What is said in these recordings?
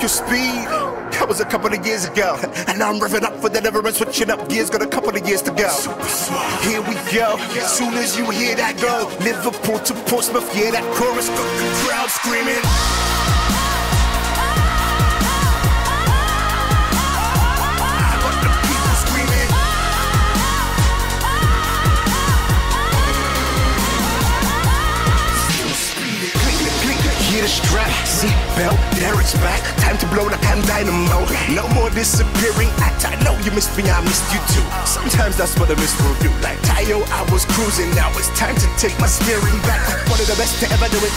your speed. That was a couple of years ago. And now I'm revving up for and switching up gears. Got a couple of years to go. Here we go. Soon as you hear that go, Liverpool to Portsmouth, yeah, that chorus crowd screaming. The strap, seat belt, there back. Time to blow like I'm dynamo. No more disappearing act. I know you missed me, I missed you too. Sometimes that's what a miss will do. Like Taio, I was cruising, now it's time to take my steering back. One of the best to ever do it.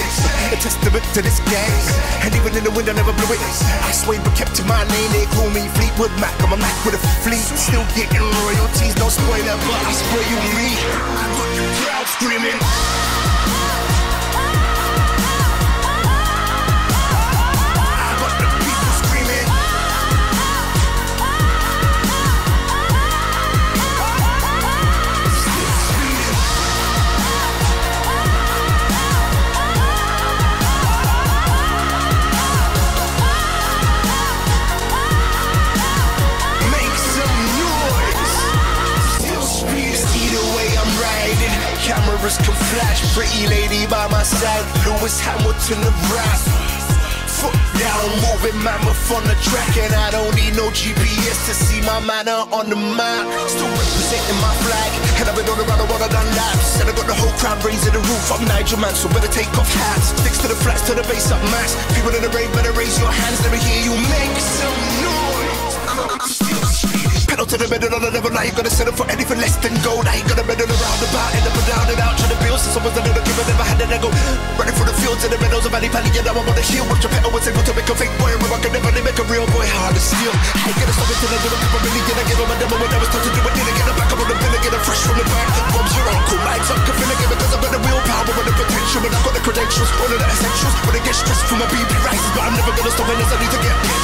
A testament to this game. And even in the wind, I never blew it. I swayed but kept to my lane. They call me Fleetwood Mac. I'm a Mac with a fleet. Still getting royalties, no spoiler, but I spoil you me. I got the crowd screaming. Cameras can flash. Pretty lady by my side. Lewis Hamilton of rap. Foot down, moving mammoth on the track, and I don't need no GPS to see my manner on the map. Still representing my flag, and I've been all around the world, I've done laps. And I got the whole crowd raising the roof. I'm Nigel Man, so better take off hats. Sticks to the flats, to the bass up max. People in the rave better raise your hands, let me hear you make some noise. Pedal to the metal on the level, I ain't gonna settle for anything less than gold. I ain't gonna meddle but never had. Running through the fields and the meadows of Valley Valley, and now I'm on the hill. Watch your pedal was able to make a fake boy, and I can never make a real boy hard to steal. I ain't gonna stop until I do a couple million, I give him a demo when I was told to do it, did I get it back up on the bill, get it fresh from the back. Bob's your uncle, Mike's up, can feel again because I've got the willpower and the potential, and I've got the credentials, all of the essentials. When I get stressed from my BP rises, but I'm never gonna stop unless I need to get